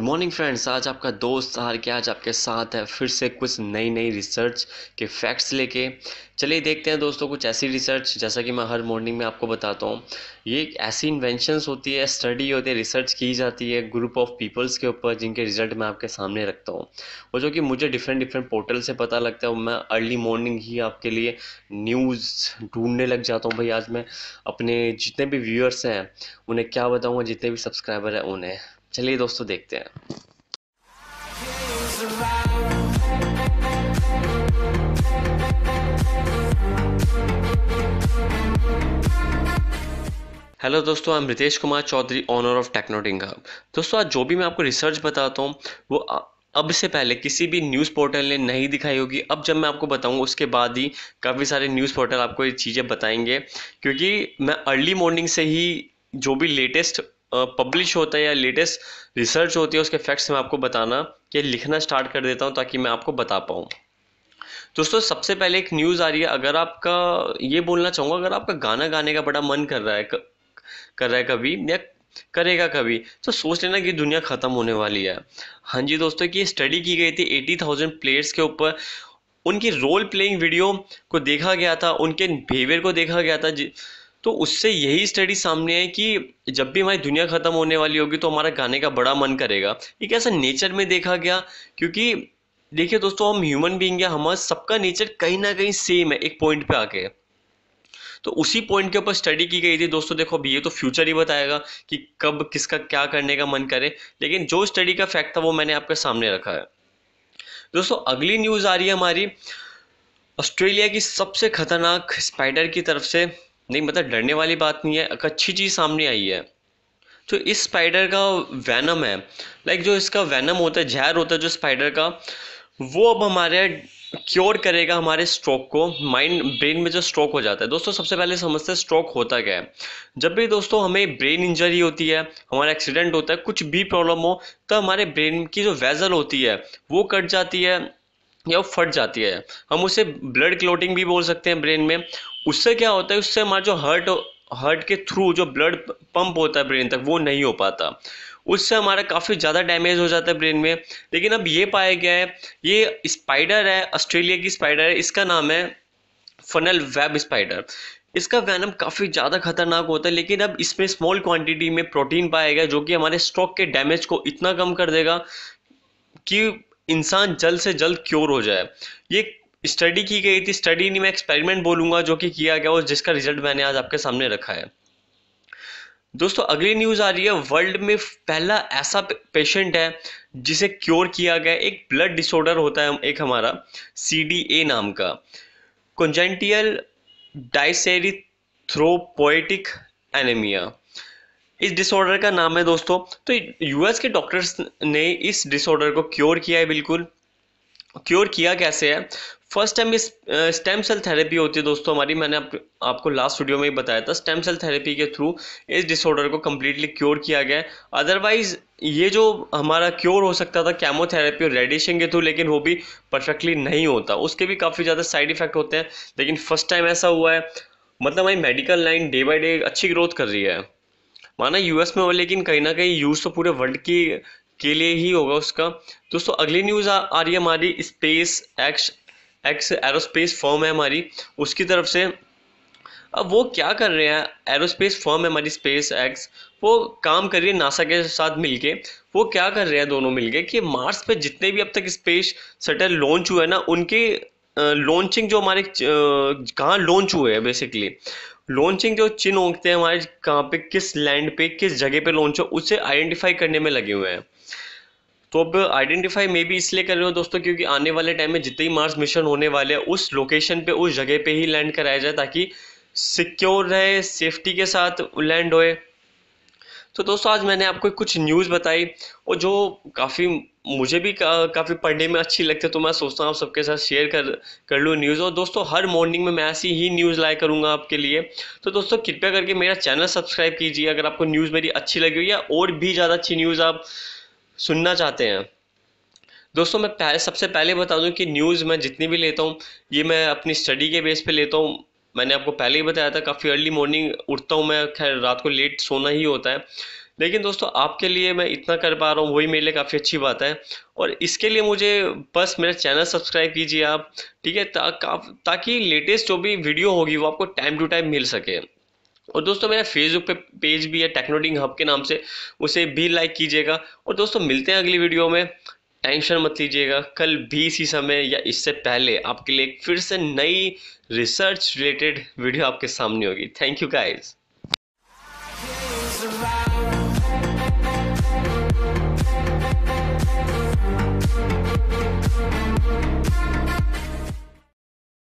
Good morning friends आज आपका दोस्त हार के आज आपके साथ है। फिर से कुछ नई नई रिसर्च के फैक्ट्स लेके। चलिए देखते हैं दोस्तों कुछ ऐसी रिसर्च जैसा कि मैं हर मॉर्निंग में आपको बताता हूँ। ये एक ऐसी इन्वेंशंस होती है स्टडी होती है रिसर्च की जाती है ग्रुप ऑफ़ पीपल्स के ऊपर जिनके रिज़ल्ट मैं आपके सामने रखता हूँ। और जो कि मुझे डिफरेंट डिफरेंट पोर्टल से पता लगता है। मैं अर्ली मॉर्निंग ही आपके लिए न्यूज़ ढूँढने लग जाता हूँ। भाई, आज मैं अपने जितने भी व्यूअर्स हैं, उन्हें क्या बताऊँगा, जितने भी सब्सक्राइबर हैं, उन्हें। चलिए दोस्तों देखते हैं। हेलो दोस्तों I am Ritesh Kumar Chaudhary owner of Technoting Hub दोस्तों, आज जो भी मैं आपको रिसर्च बताता हूँ, वो अब से पहले किसी भी न्यूज़ पोर्टल ने नहीं दिखाई होगी। अब जब मैं आपको बताऊँगा, उसके बाद ही काफ़ी सारे न्यूज़ पोर्टल आपको ये चीज़ें बताएँगे। क्योंकि मैं अर्ली मॉर्निंग से ही जो भी लेटेस्ट पब्लिश होता है या लेटेस्ट रिसर्च होती है, उसके फैक्ट्स मैं आपको बताना कि लिखना स्टार्ट कर देता हूँ ताकि मैं आपको बता पाऊँ। दोस्तों, सबसे पहले एक न्यूज़ आ रही है। अगर आपका, ये बोलना चाहूँगा, अगर आपका गाना गाने का बड़ा मन कर रहा है कर रहा है कभी, या करेगा कभी तो सोच लेना कि दुनिया ख़त्म होने वाली है। हाँ जी दोस्तों की स्टडी की गई थी एटी थाउज़ेंड प्लेयर्स के ऊपर। उनकी रोल प्लेइंग वीडियो को देखा गया था, उनके बिहेवियर को देखा गया था तो उससे यही स्टडी सामने है कि जब भी हमारी दुनिया ख़त्म होने वाली होगी तो हमारा गाने का बड़ा मन करेगा। एक ऐसा नेचर में देखा गया, क्योंकि देखिए दोस्तों, हम ह्यूमन बींग है हमारा सबका नेचर कहीं ना कहीं सेम है, एक पॉइंट पे आके। तो उसी पॉइंट के ऊपर स्टडी की गई थी। दोस्तों, देखो, अभी ये तो फ्यूचर ही बताएगा कि कब किसका क्या करने का मन करे, लेकिन जो स्टडी का फैक्ट था वो मैंने आपके सामने रखा है। दोस्तों, अगली न्यूज़ आ रही है हमारी, ऑस्ट्रेलिया की सबसे खतरनाक स्पाइडर की तरफ़ से। नहीं मतलब डरने वाली बात नहीं है, एक अच्छी चीज़ सामने आई है। तो इस स्पाइडर का वैनम है। लाइक जो इसका वैनम होता है, जहर होता है, जो स्पाइडर का, वो अब हमारे क्योर करेगा हमारे स्ट्रोक को। माइंड ब्रेन में जो स्ट्रोक हो जाता है। दोस्तों, सबसे पहले समझते हैं स्ट्रोक होता क्या है। जब भी दोस्तों हमें ब्रेन इंजरी होती है, हमारा एक्सीडेंट होता है, कुछ भी प्रॉब्लम हो तो हमारे ब्रेन की जो वेजल होती है, वो कट जाती है या फट जाती है। हम उसे ब्लड क्लोटिंग भी बोल सकते हैं ब्रेन में। उससे क्या होता है, उससे हमारा जो हर्ट हार्ट के थ्रू जो ब्लड पंप होता है ब्रेन तक, वो नहीं हो पाता। उससे हमारा काफ़ी ज़्यादा डैमेज हो जाता है ब्रेन में। लेकिन अब ये पाया गया है, ये स्पाइडर है ऑस्ट्रेलिया की स्पाइडर है, इसका नाम है फनल वेब स्पाइडर इसका वैनम काफ़ी ज़्यादा खतरनाक होता है, लेकिन अब इसमें स्मॉल क्वांटिटी में प्रोटीन पाया गया, जो कि हमारे स्ट्रोक के डैमेज को इतना कम कर देगा कि इंसान जल्द से जल्द क्योर हो जाए। ये स्टडी की गई थी स्टडी नहीं, मैं एक्सपेरिमेंट बोलूँगा जो कि किया गया और जिसका रिज़ल्ट मैंने आज आपके सामने रखा है। दोस्तों, अगली न्यूज़ आ रही है वर्ल्ड में पहला ऐसा पेशेंट है जिसे क्योर किया गया, एक ब्लड डिसऑर्डर होता है एक हमारा सी डी ए नाम का। कंजेंटियल डाइसेरिथ्रोपोइटिक एनेमिया इस डिसऑर्डर का नाम है दोस्तों तो यूएस के डॉक्टर्स ने इस डिसऑर्डर को क्योर किया है बिल्कुल। क्योर किया कैसे है? फ़र्स्ट टाइम इस स्टेम सेल थेरेपी होती है दोस्तों हमारी मैंने आप, आपको लास्ट वीडियो में ही बताया था। स्टेम सेल थेरेपी के थ्रू इस डिसऑर्डर को कम्प्लीटली क्योर किया गया अदरवाइज़ ये जो हमारा क्योर हो सकता था कैमोथेरेपी और रेडिएशन के थ्रू लेकिन वो भी परफेक्टली नहीं होता। उसके भी काफ़ी ज़्यादा साइड इफ़ेक्ट होते हैं लेकिन फ़र्स्ट टाइम ऐसा हुआ है। मतलब हमारी medical line day by day अच्छी ग्रोथ कर रही है। माना यूएस में हो लेकिन कहीं ना कहीं यूज़ तो पूरे वर्ल्ड की के लिए ही होगा उसका। दोस्तों अगली न्यूज़ आ, आ रही है हमारी space X X aerospace firm है हमारी, उसकी तरफ़ से अब वो क्या कर रहे हैं? एरोस्पेस फर्म है हमारी स्पेस एक्स वो काम कर रही है नासा के साथ मिलके। वो क्या कर रहे हैं दोनों मिलके कि मार्स पे जितने भी अब तक स्पेस सटल लॉन्च हुए हैं ना, उनके लॉन्चिंग जो हमारे कहाँ लॉन्च हुए हैं बेसिकली लॉन्चिंग जो चिन्ह होते हैं हमारे, कहाँ पे, किस लैंड पे, किस जगह पे लॉन्च हो, उसे आइडेंटिफाई करने में लगे हुए हैं। तो अब आइडेंटिफाई मे भी इसलिए कर रहे हो दोस्तों क्योंकि आने वाले टाइम में जितने ही मार्स मिशन होने वाले हैं उस लोकेशन पे उस जगह पे ही लैंड कराया जाए ताकि सिक्योर रहे सेफ्टी के साथ लैंड होए। तो दोस्तों आज मैंने आपको कुछ न्यूज़ बताई और जो काफ़ी मुझे भी का, काफ़ी पढ़ने में अच्छी लगती है तो मैं सोचता हूँ आप सबके साथ शेयर कर कर लूँ न्यूज़ और दोस्तों हर मॉर्निंग में मैं ऐसी ही न्यूज़ लाया करूँगा आपके लिए। तो दोस्तों कृपया करके मेरा चैनल सब्सक्राइब कीजिए अगर आपको न्यूज़ मेरी अच्छी लगी हो या और भी ज़्यादा अच्छी न्यूज़ आप सुनना चाहते हैं। दोस्तों मैं पहले सबसे पहले बता दूँ कि न्यूज़ मैं जितनी भी लेता हूँ ये मैं अपनी स्टडी के बेस पे लेता हूँ। मैंने आपको पहले ही बताया था काफ़ी अर्ली मॉर्निंग उठता हूँ मैं खैर रात को लेट सोना ही होता है। लेकिन दोस्तों आपके लिए मैं इतना कर पा रहा हूँ वही मेरे लिए काफ़ी अच्छी बात है। और इसके लिए मुझे बस मेरा चैनल सब्सक्राइब कीजिए आप ठीक है? ता, ताकि लेटेस्ट जो भी वीडियो होगी वो आपको टाइम टू टाइम मिल सके। और दोस्तों मेरा फेसबुक पे पेज भी है टेक्नोडिंग हब के नाम से। उसे भी लाइक कीजिएगा। और दोस्तों मिलते हैं अगली वीडियो में। टेंशन मत लीजिएगा। कल भी इसी समय या इससे पहले आपके लिए फिर से नई रिसर्च रिलेटेड वीडियो आपके सामने होगी। Thank you guys.